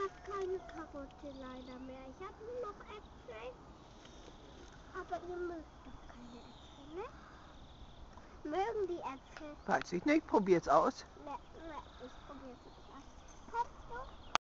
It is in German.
habe keine Karotte leider mehr. Ich habe nur noch Äpfel. Aber ihr mögt doch keine Äpfel, ne? Mögen die Äpfel? Weiß ich nicht, probier's aus. Ne, ne, ich probier's nicht.